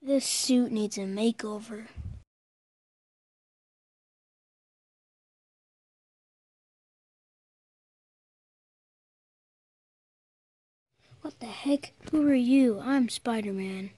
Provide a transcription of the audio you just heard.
This suit needs a makeover. What the heck? Who are you? I'm Spider-Man.